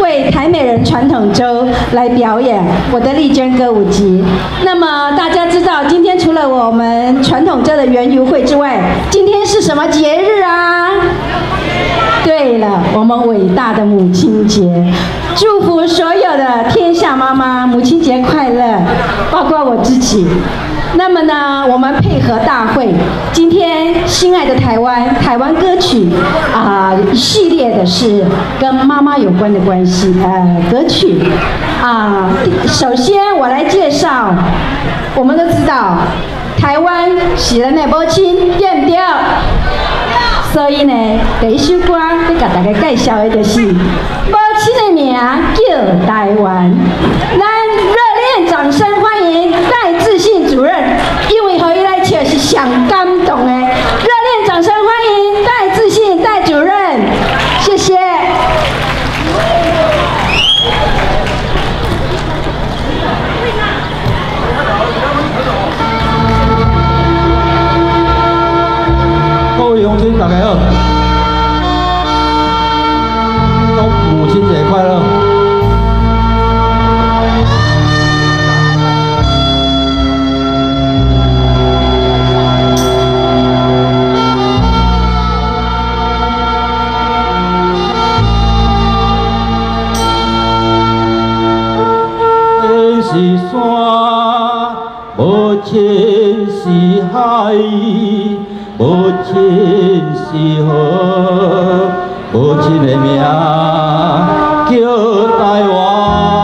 为台美人传统周来表演我的丽娟歌舞集。那么大家知道，今天除了我们传统周的园游会之外，今天是什么节日啊？对了，我们伟大的母亲节，祝福所有的天下妈妈母亲节快乐，包括我自己。那么呢，我们配合大会，今天心爱的台湾台湾歌曲啊、一系列的是跟妈妈有关的关系呃歌曲啊、首先我来介绍，我们都知道台湾是人的母亲，对不对？所以呢，第一首歌要给大家介绍的就是母亲的名叫台湾。掌声欢迎戴志信主任，因为何伊来唱是上感是海，母亲是河，母亲的名叫台湾。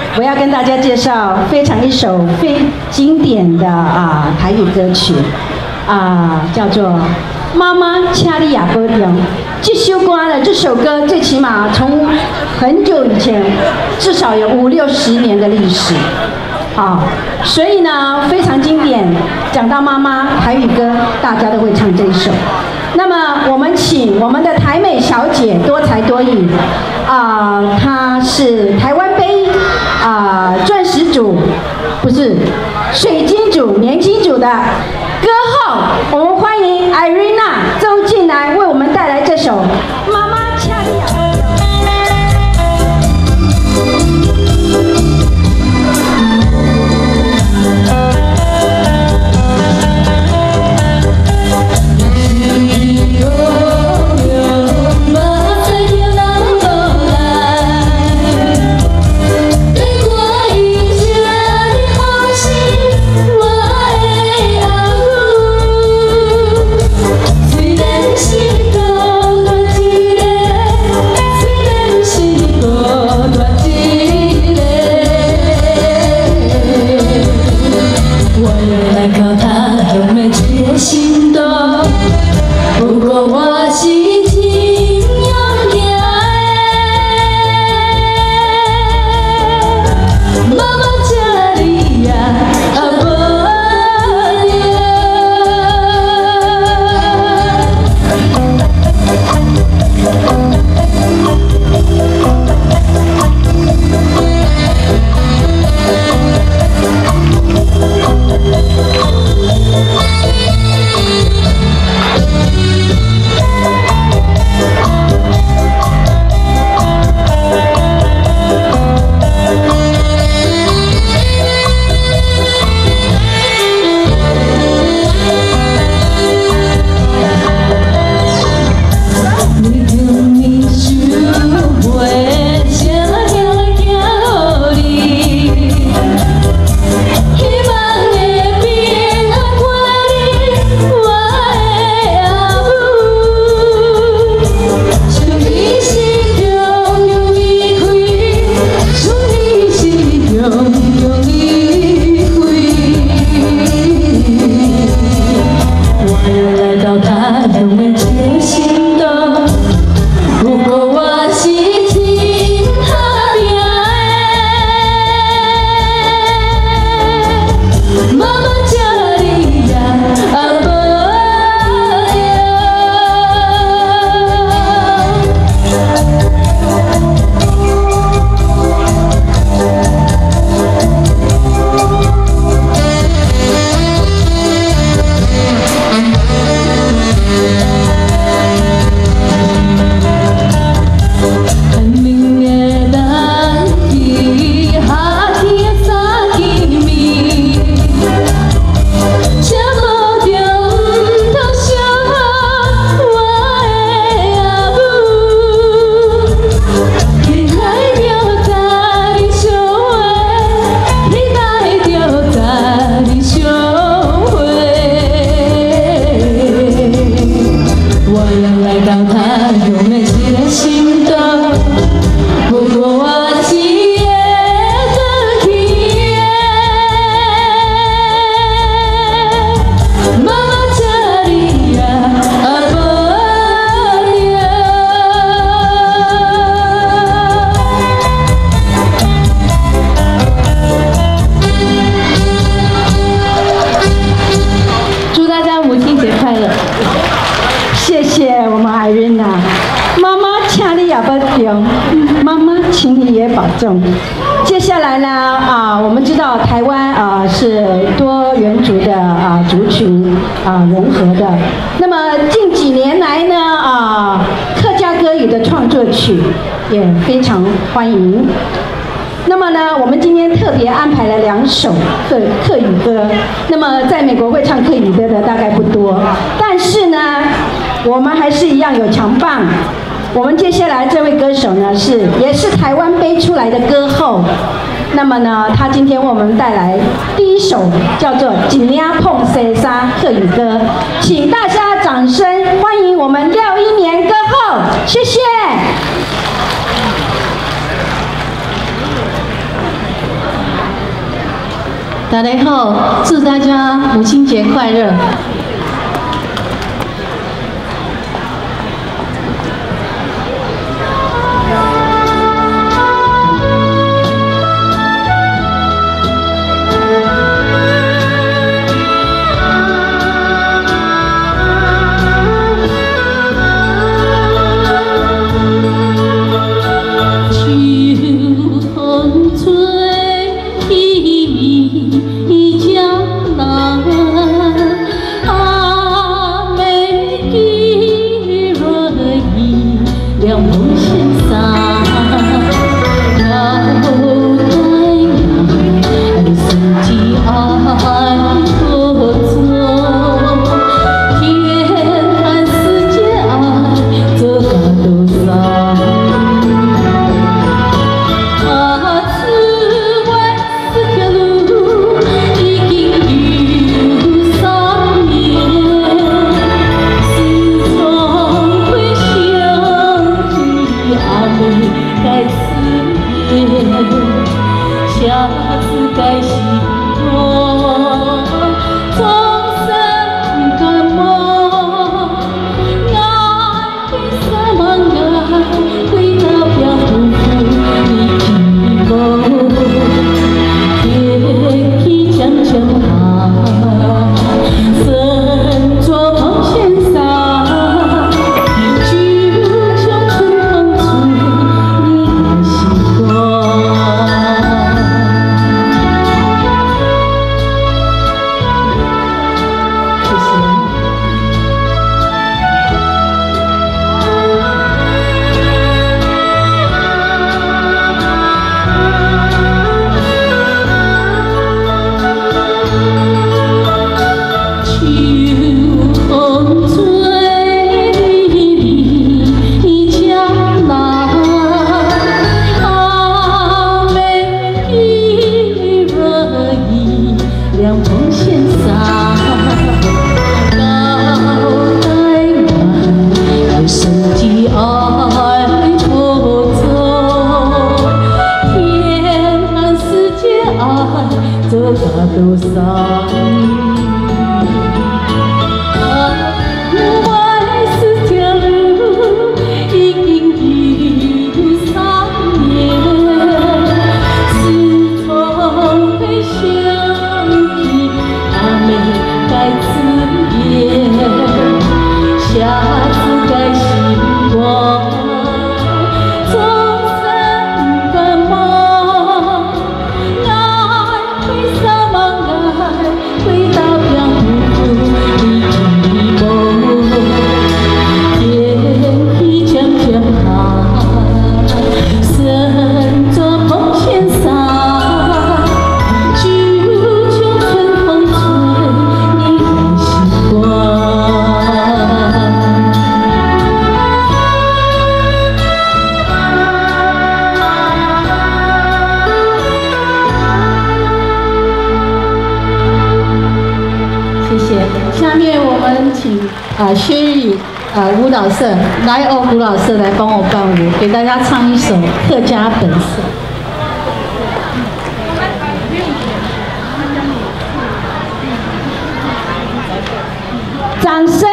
我要跟大家介绍非常一首非经典的啊台语歌曲啊，叫做《妈妈掐里亚波中》。这首歌呢，这首歌最起码从很久以前，至少有五六十年的历史。啊，所以呢非常经典。讲到妈妈台语歌，大家都会唱这一首。那么我们请我们的台美小姐多才多艺，啊，她是台湾啊钻石组，不是水晶组、年轻组的歌后。我们欢迎 Irina 周静来为我们带来这首《多元族的啊族群啊融合的。那么近几年来呢，啊，客家歌语的创作曲也非常欢迎。那么呢，我们今天特别安排了两首客客语歌。那么在美国会唱客语歌的大概不多，但是呢，我们还是一样有强棒。我们接下来这位歌手呢，是也是台湾背出来的歌后。那么呢，他今天为我们带来第一首叫做《紧压碰塞沙》客语歌，请大家掌声欢迎我们廖一年歌后，谢谢。大家好，祝大家母亲节快乐！下面我们请啊薛宇啊舞蹈社，来哦，舞蹈社来帮我伴舞，给大家唱一首客家本色。掌声。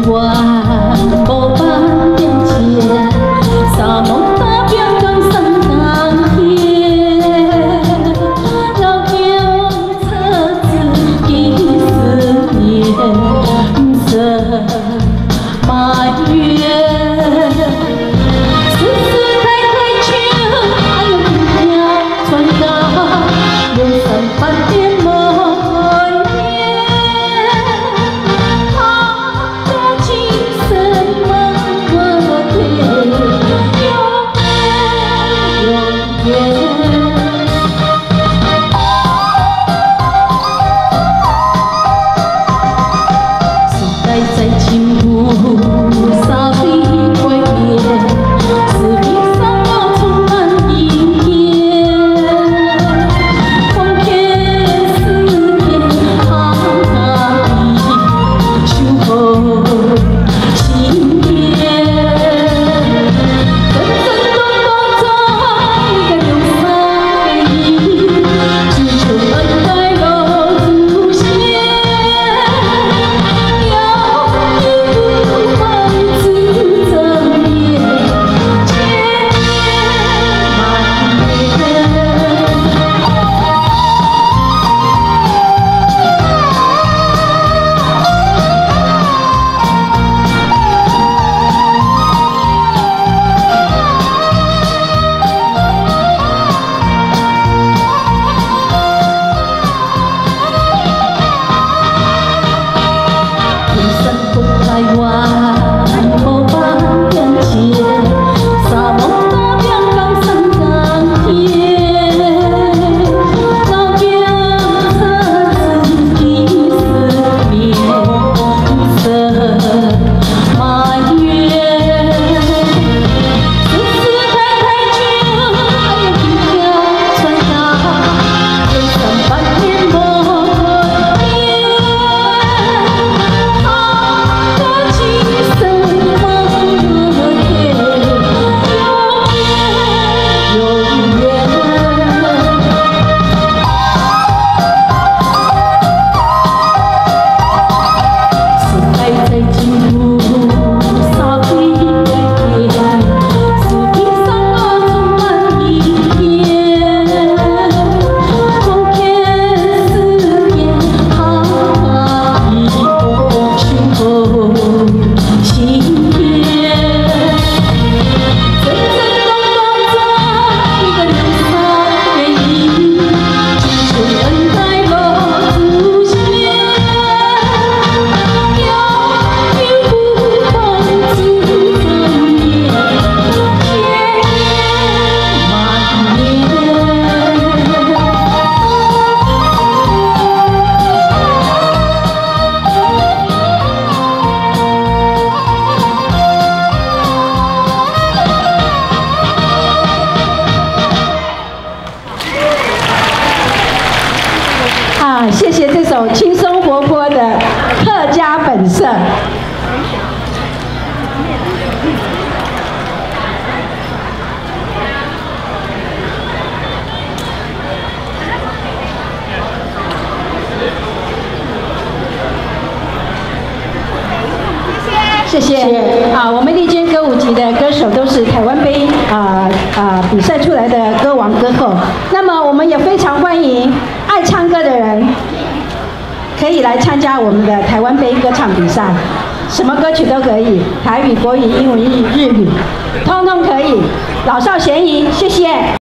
过台 I was. 首都是台湾杯啊啊比赛出来的歌王歌后。那么我们也非常欢迎爱唱歌的人，可以来参加我们的台湾杯歌唱比赛，什么歌曲都可以，台语、国语、英文、日语，通通可以，老少咸宜。谢谢